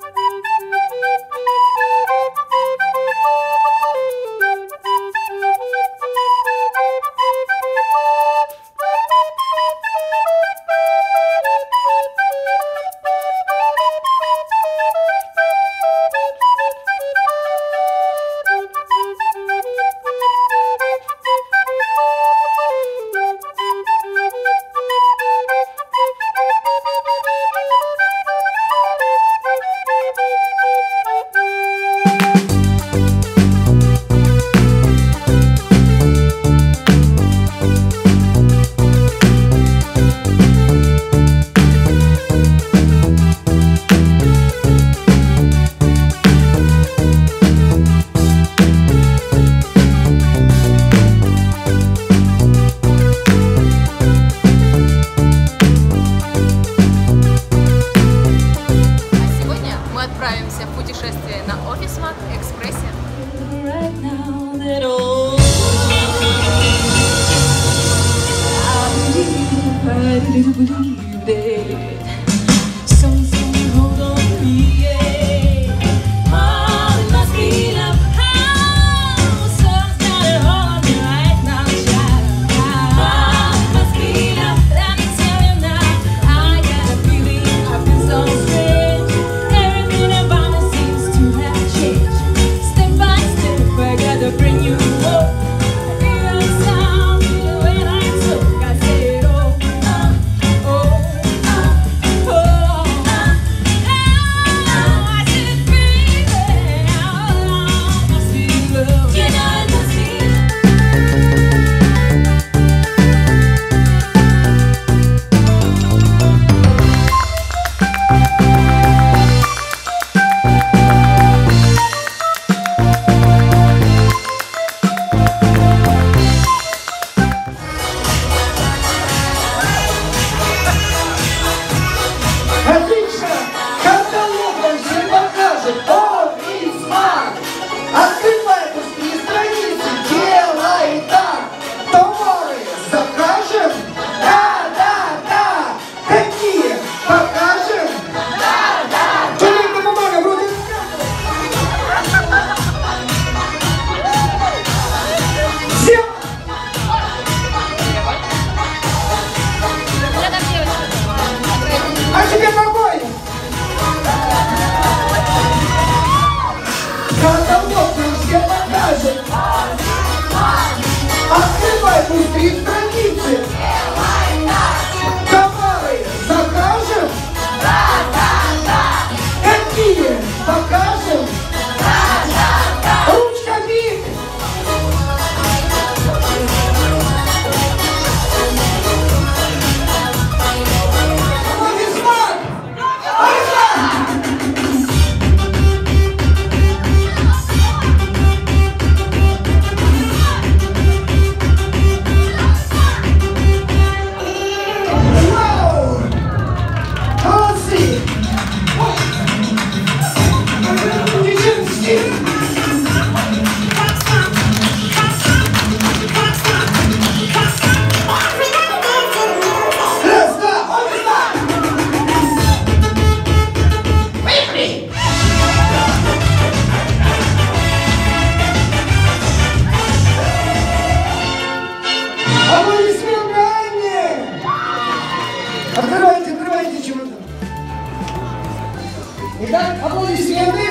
Thank you. Открывайте, открывайте чемодан. Итак, аплодисменты